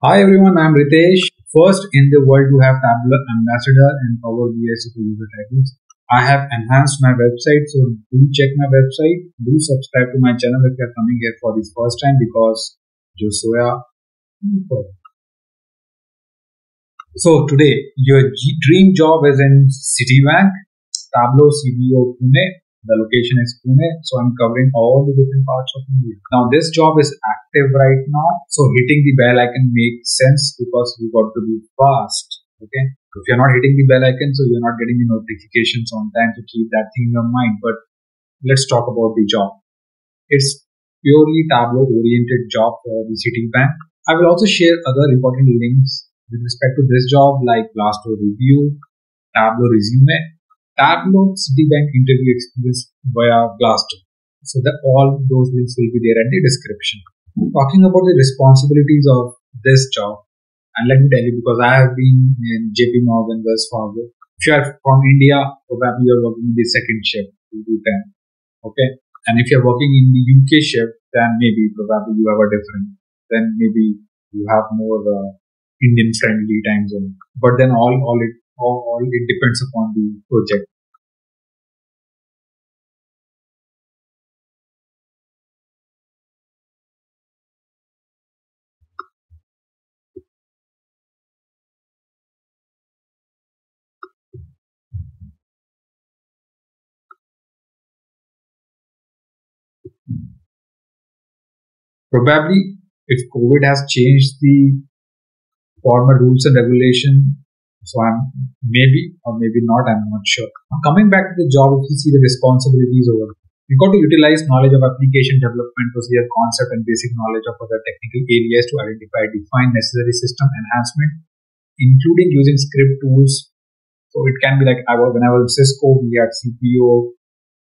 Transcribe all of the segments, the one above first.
Hi everyone, I'm Ritesh. First in the world to have Tableau Ambassador and Power BI Super User titles. I have enhanced my website, so do check my website. Do subscribe to my channel if you're coming here for the first time because Josoya. So today, your dream job is in Citibank, Tableau CBO Pune, the location is Pune, so I'm covering all the different parts of India. Now this job is active right now, so hitting the bell icon makes sense because you got to be fast. Okay, if you're not hitting the bell icon, so you're not getting the notifications on time to keep that thing in your mind. But let's talk about the job. It's purely Tableau oriented job for the Citibank. I will also share other important links with respect to this job like Glassdoor review, Tableau resume, Tableau Citibank interview experience via Glassdoor. So that all those links will be there in the description. Talking about the responsibilities of this job, and let me tell you because I have been in JP Morgan, Wells Fargo. If you are from India, probably you're working in the second shift, 2 to 10. Okay. And if you're working in the UK shift, then maybe probably you have a different, then maybe you have more uh, Indian friendly time zone. But then all, all it all, all it depends upon the project. Probably if COVID has changed the former rules and regulation, so I'm maybe or maybe not, I'm not sure. Now coming back to the job, if you see the responsibilities over, you got to utilize knowledge of application development, procedure concept, and basic knowledge of other technical areas to identify, define necessary system enhancement, including using script tools. So it can be like I was when I was in Cisco, we had CPO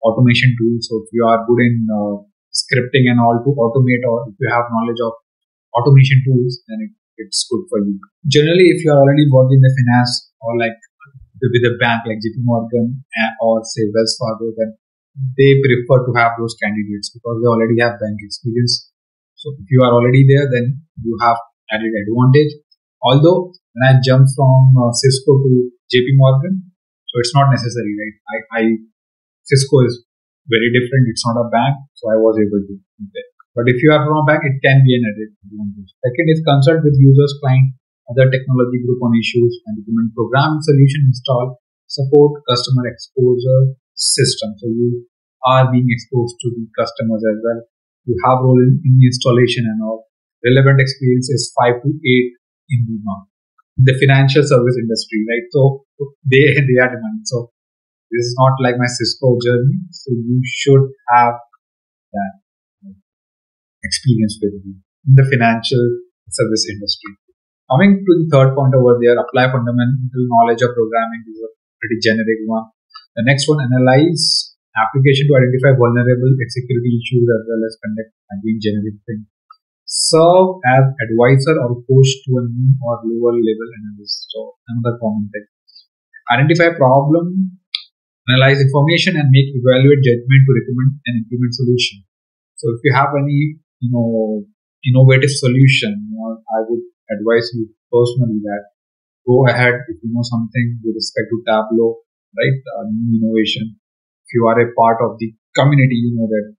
automation tools. So if you are good in uh, scripting and all to automate, or if you have knowledge of automation tools, then it it's good for you. Generally, if you are already working in the finance or like with a bank like JP Morgan eh, or say Wells Fargo, then they prefer to have those candidates because they already have bank experience. So if you are already there, then you have added advantage. Although when I jumped from uh, Cisco to JP Morgan, so it's not necessary, right? I, I Cisco is very different. It's not a bank, so I was able to. But if you are from a bank, it can be an advantage. Second is consult with users, client, other technology group on issues, and implement program solution install, support customer exposure system. So you are being exposed to the customers as well. You have role in, in the installation and all. Relevant experience is five to eight in the month. The financial service industry, right? So they they are demanding. So this is not like my Cisco journey. So you should have that experience with in the financial service industry. Coming to the third point over there, apply fundamental knowledge of programming is a pretty generic one. The next one, analyze application to identify vulnerable security issues as well as conduct again generic thing. Serve as advisor or coach to a new or lower level analyst. So another common thing. Identify problem, analyze information and make evaluate judgment to recommend and implement solution. So if you have any you know innovative solution, I would advise you personally that go ahead if you know something with respect to Tableau, right? Uh, new innovation. If you are a part of the community, you know that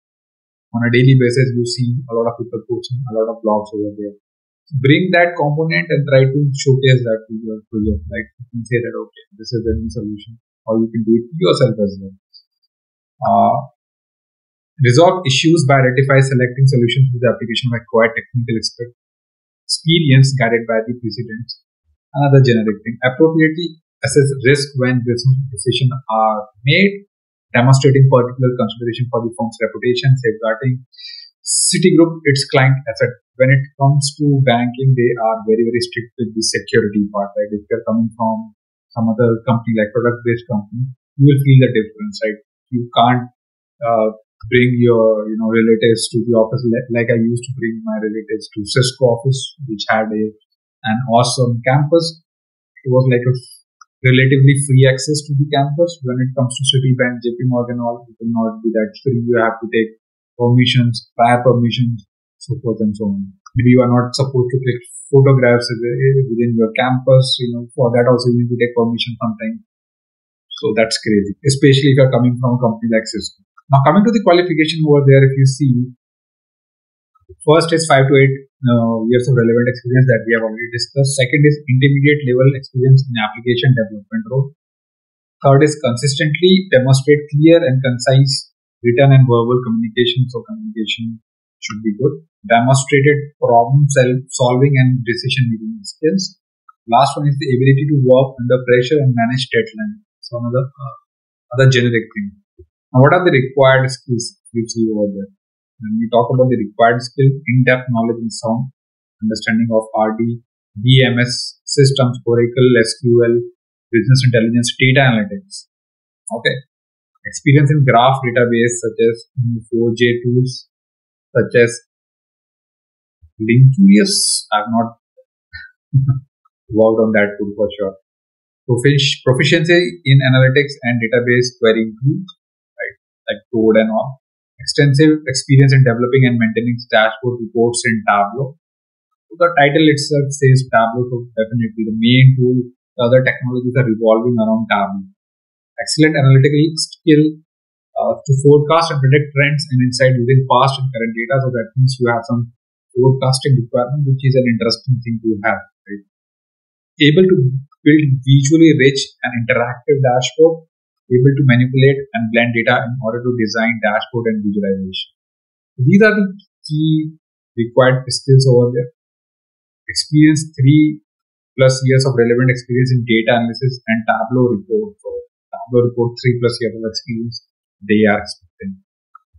on a daily basis you see a lot of people posting a lot of blogs over there. Bring that component and try to showcase that to your project. Like you can say that okay, this is the new solution, or you can do it yourself as well. Uh, Resolve issues by identifying selecting solutions with the application of acquired technical experience guided by the precedents. Another generic thing. Appropriately assess risk when business decisions are made, demonstrating particular consideration for the firm's reputation, safeguarding Citigroup, its client asset. When it comes to banking, they are very, very strict with the security part, right? If you're coming from some other company like product-based company, you will feel the difference, right? You can't uh, bring your you know relatives to the office like I used to bring my relatives to Cisco office, which had a an awesome campus. It was like a relatively free access to the campus. When it comes to Citibank, JP Morgan, all it will not be that free. You have to take permissions, prior permissions, so forth and so on. maybe you are not supposed to take photographs eh, within your campus. You know, for that also you need to take permission sometimes. So that's crazy, especially if you're coming from a company like Cisco. Now coming to the qualification over there, if you see, first is five to eight uh, years of relevant experience that we have already discussed. Second is intermediate level experience in application development role. Third is consistently demonstrate clear and concise written and verbal communication. So communication should be good. Demonstrated problem solving and decision making skills. Last one is the ability to work under pressure and manage deadline. So another uh, other generic thing. Now, what are the required skills you see over there? When we talk about the required skill, in-depth knowledge and sound understanding of RD, DMS systems, Oracle, SQL, business intelligence, data analytics. Okay. Experience in graph database such as 4J tools, such as Linkurious. I've not worked on that tool for sure. Proficiency in analytics and database querying tools? Like Toad and all extensive experience in developing and maintaining dashboard reports in Tableau. The title itself says Tableau, so definitely the main tool, the other technologies are revolving around Tableau. Excellent analytical skill uh, to forecast and predict trends and insight within past and current data. So that means you have some forecasting requirement, which is an interesting thing to have. Right? Able to build visually rich and interactive dashboard able to manipulate and blend data in order to design dashboard and visualization. These are the key required skills over there. Experience three plus years of relevant experience in data analysis and Tableau report. So Tableau report three plus years of experience they are expecting.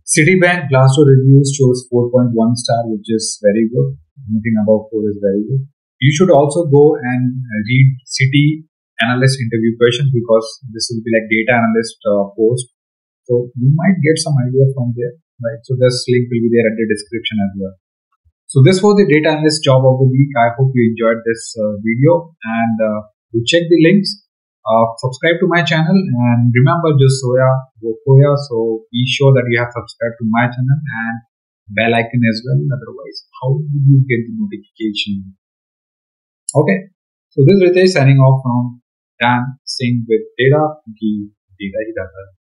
Citibank Glassdoor reviews shows 4.1 star, which is very good. Anything above 4 is very good. You should also go and read Citi analyst interview questions because this will be like data analyst uh, post. So you might get some idea from there, right? So this link will be there at the description as well. So this was the data analyst job of the week. I hope you enjoyed this uh, video and uh, you check the links. Uh, subscribe to my channel and remember just Soya Gokoya. So be sure that you have subscribed to my channel and bell icon as well. Otherwise, how do you get the notification? Okay. So this is Ritesh signing off from DanceSing with Data, the Data Data.